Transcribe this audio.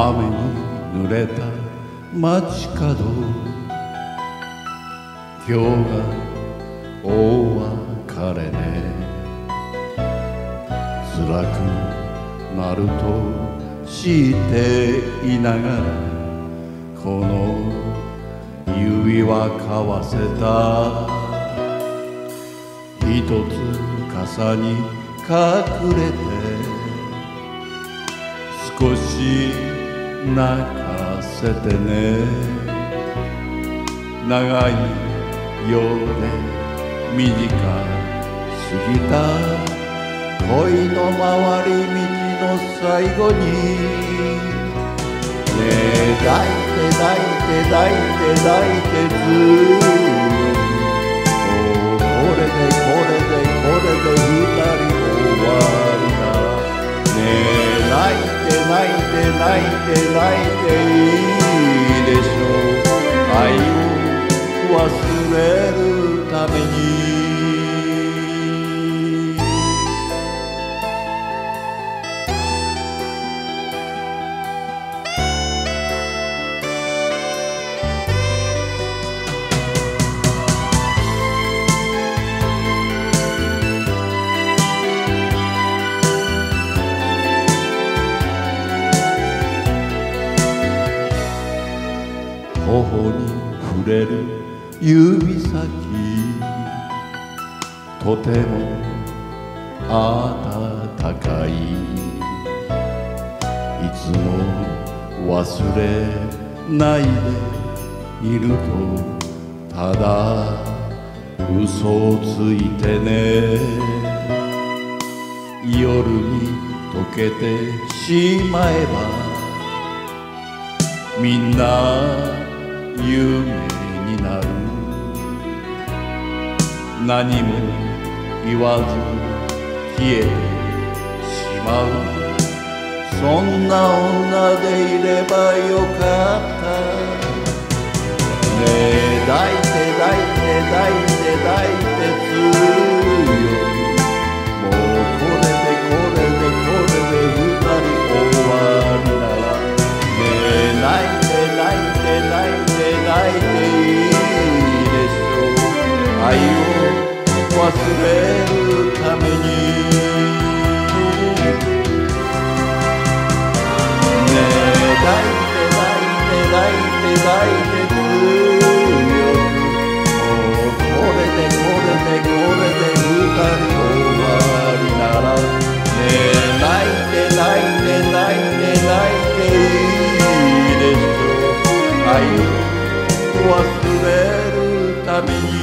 雨に濡れた街角。今日が大別れね。辛くなると知っていながらこの指は交わせた。一つ傘に隠れて少し泣かせてね。長いようで短すぎた。恋の回り道の最後に。ね抱いて抱いて抱いて抱いてずっと。これでこれで泣いて泣いて泣いていい。頬に触れる指先。とても暖かい。いつも忘れないでいるとただ嘘をついてね。夜に溶けてしまえばみんな夢になる。何も言わず消えてしまう。そんな女でいればよかった。れるためにねえ抱いて抱いて抱いて抱いてくもうこれでこれでこれで二人終わりならねえ泣いて泣いて泣いて泣いていいでしょう愛を忘れるために